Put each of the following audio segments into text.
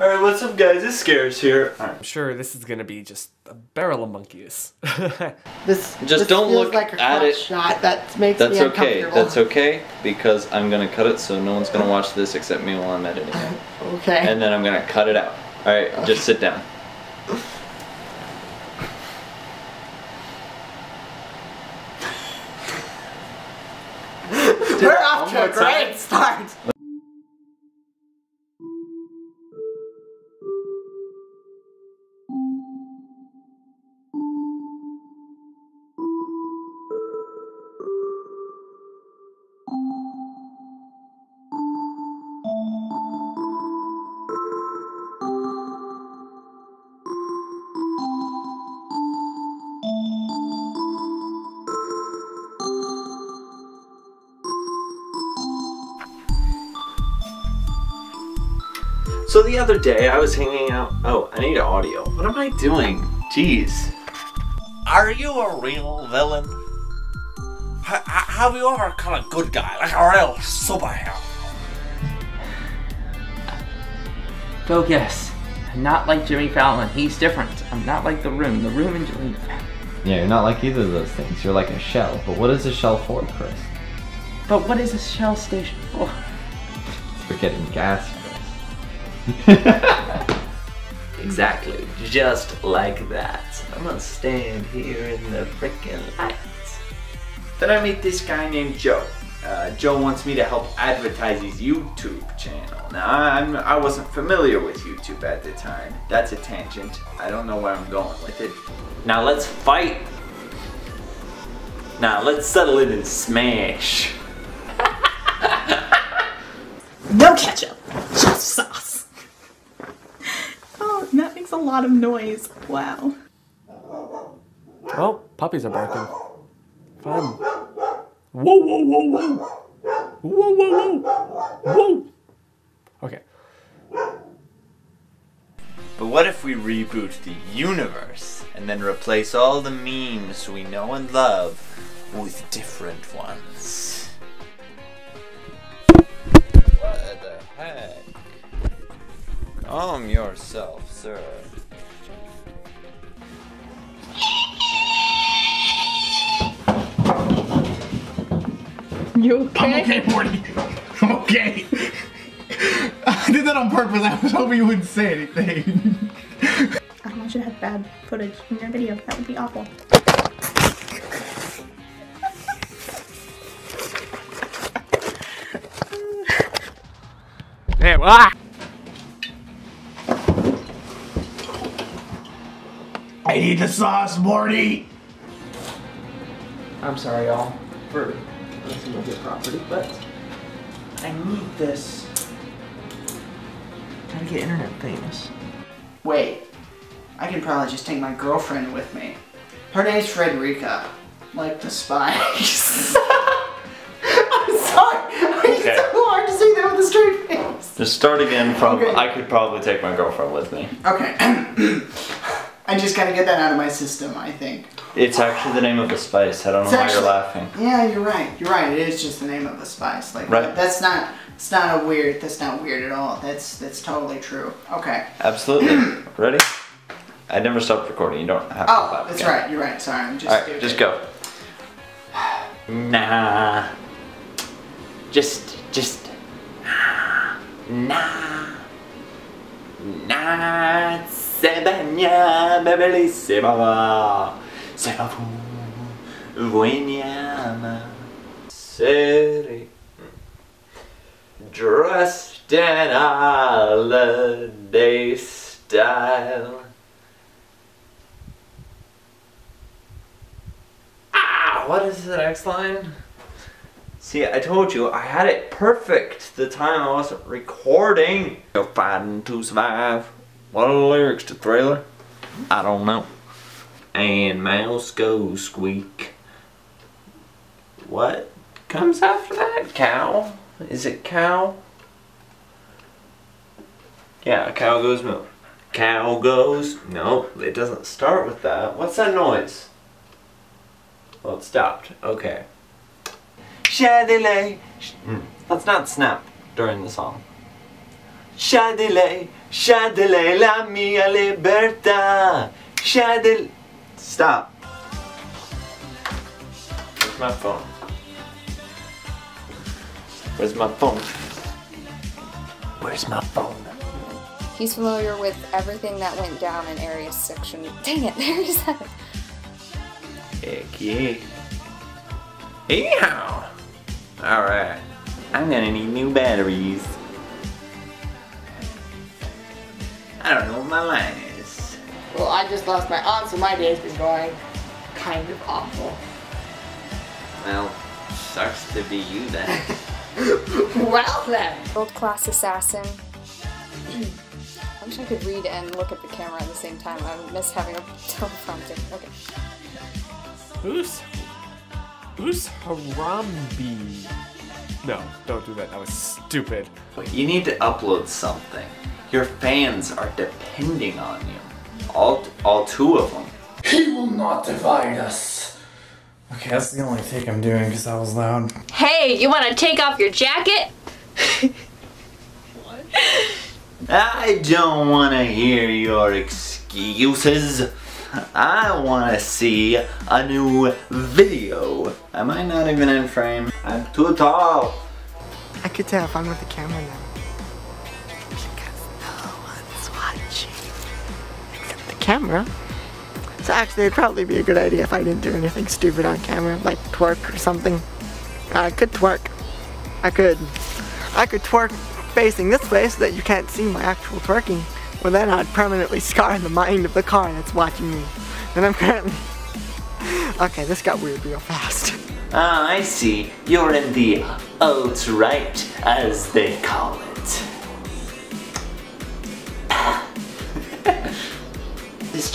Alright, what's up guys? It's Scares here. I'm sure this is gonna be just a barrel of monkeys. This Just this don't feels look like a at it. Shot. That makes That's me okay. That's okay because I'm gonna cut it so no one's gonna watch this except me while I'm editing it. Okay. And then I'm gonna cut it out. Alright, just sit down. We're off to a one more time. great start. So the other day I was hanging out. Oh, I need audio. What am I doing? Jeez. Are you a real villain? H- h- have you ever caught a good guy, like a real superhero? Go guess. I'm not like Jimmy Fallon. He's different. I'm not like The Room. The Room and Jimmy Fallon. Yeah, you're not like either of those things. You're like a shell. But what is a shell for, Chris? But what is a Shell station for? For getting gas, Chris. Exactly. Just like that. I'm gonna stand here in the freaking lights. Then I meet this guy named Joe. Uh, Joe wants me to help advertise his YouTube channel. Now, I'm, I wasn't familiar with YouTube at the time. That's a tangent. I don't know where I'm going with it. Now let's fight. Now let's settle it and smash. No ketchup, just sauce. Oh, that makes a lot of noise. Wow. oh, puppies are barking. Fun. Whoa, whoa, whoa, whoa. Whoa, whoa, whoa. Whoa. Okay. But what if we reboot the universe and then replace all the memes we know and love with different ones? What the heck? Calm yourself, sir. You okay? I'm okay, Morty. I'm okay. I did that on purpose. I was hoping you wouldn't say anything. I don't want you to have bad footage in your video. That would be awful. Damn. Ah! I need the sauce, Morty. I'm sorry, y'all, for messing with your property, but I need this. Trying to get internet famous. Wait, I can probably just take my girlfriend with me. Her name's Frederica, like the spice. I'm sorry. It's Okay. so hard to say that with a straight face. To start again from, Okay. I could probably take my girlfriend with me. Okay. I just gotta get that out of my system. I think. It's actually the name of a spice. I don't know It's why you're laughing. Yeah, you're right. You're right. It is just the name of a spice. Like Right. that's not. It's not a weird. That's not weird at all. That's that's totally true. Okay. Absolutely. Ready? I never stopped recording. You don't have to Oh, clap that's again. right. You're right. Sorry. I'm just. Alright, stupid. just go. Nah. Just, just. Nah. Nah. Sebania bellissima. Seri. Dressed in holiday style. Ah, what is the next line? See, I told you I had it perfect the time I wasn't recording. You're fighting to survive. What are the lyrics to Thriller? I don't know. And mouse go squeak. What comes after that? Cow? Is it cow? Yeah, cow goes moo. Cow goes. No, it doesn't start with that. What's that noise? Well, it stopped. Okay. Shadilay. Hmm, Let's not snap during the song. Shadilay, Shadilay, la mia libertà. Shadilay. Stop. Where's my phone? Where's my phone? Where's my phone? He's familiar with everything that went down in Area Section. Dang it, There there's that. Heck yeah. Anyhow. Alright. I'm gonna need new batteries. I don't know what my line is. Well, I just lost my aunt, so my day's been going kind of awful. Well, sucks to be you then. Well then. World class assassin. I wish I could read and look at the camera at the same time. I miss having a teleprompter. Okay. Who's who's Harambe? No, don't do that. That was stupid. you need to upload something. Your fans are depending on you. All, all two of them. He will not divide us. Okay, that's the only take I'm doing because that was loud. Hey, you want to take off your jacket? What? I don't want to hear your excuses. I want to see a new video. Am I not even in frame? I'm too tall. I could tell if I'm with the camera now. Camera. So actually, it'd probably be a good idea if I didn't do anything stupid on camera, like twerk or something. I could twerk. I could. I could twerk facing this way so that you can't see my actual twerking. Well, then I'd permanently scar the mind of the car that's watching me. And I'm currently. Okay, this got weird real fast. Ah, I see. You're in the alt-right, as they call it.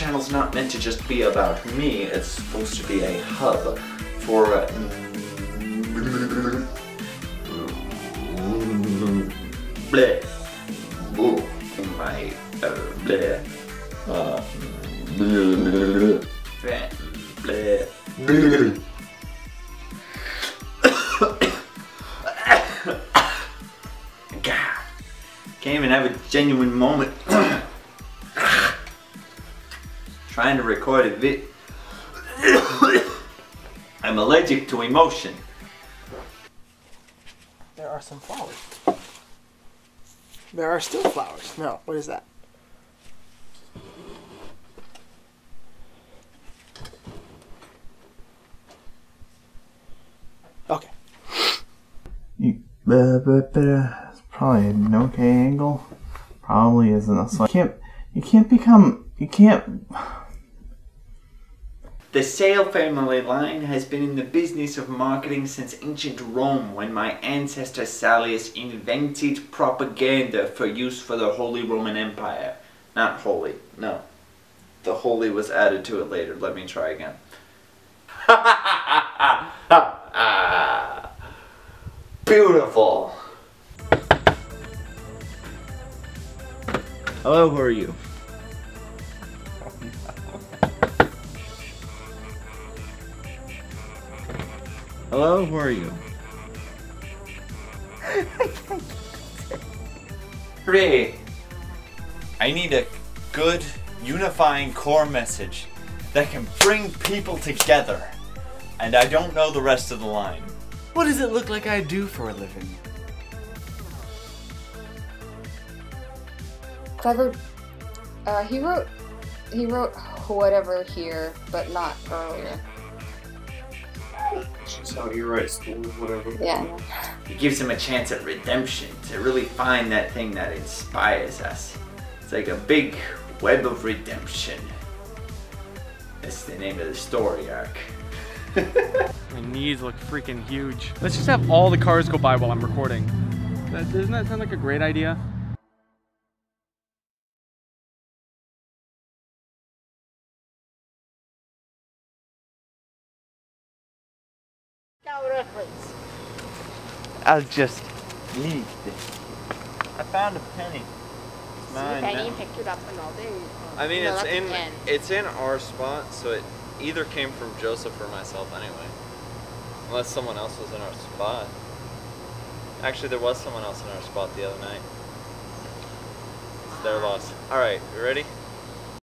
Channel's not meant to just be about me. It's supposed to be a hub for... Uh, bleh. Ooh, my... Uh, bleh. Uh, bleh. Bleh. Bleh. Can't even have a genuine moment. Trying to record a vid. I'm allergic to emotion. There are some flowers. There are still flowers. No, what is that? Okay. You, but, but, it's probably an okay angle. Probably isn't a slight. You can't, you can't become, you can't. The Sale family line has been in the business of marketing since ancient Rome when my ancestor Salius invented propaganda for use for the Holy Roman Empire. Not holy, no. The holy was added to it later. Let me try again. Beautiful. Hello, who are you? Hello, who are you? Hooray! I need a good unifying core message that can bring people together. And I don't know the rest of the line. What does it look like I do for a living? Clever. Uh, he wrote. He wrote whatever here, but not earlier. That's how he writes whatever. Yeah. It gives him a chance at redemption, to really find that thing that inspires us. It's like a big web of redemption. That's the name of the story arc. My knees look freaking huge. Let's just have all the cars go by while I'm recording. That, doesn't that sound like a great idea? I'll just leave this. I found a penny. It's mine now. picked it up and all day. Um, I mean, No, it's in again. it's in our spot, so it either came from Joseph or myself anyway. Unless someone else was in our spot. Actually, there was someone else in our spot the other night. It's their loss. Alright, you ready?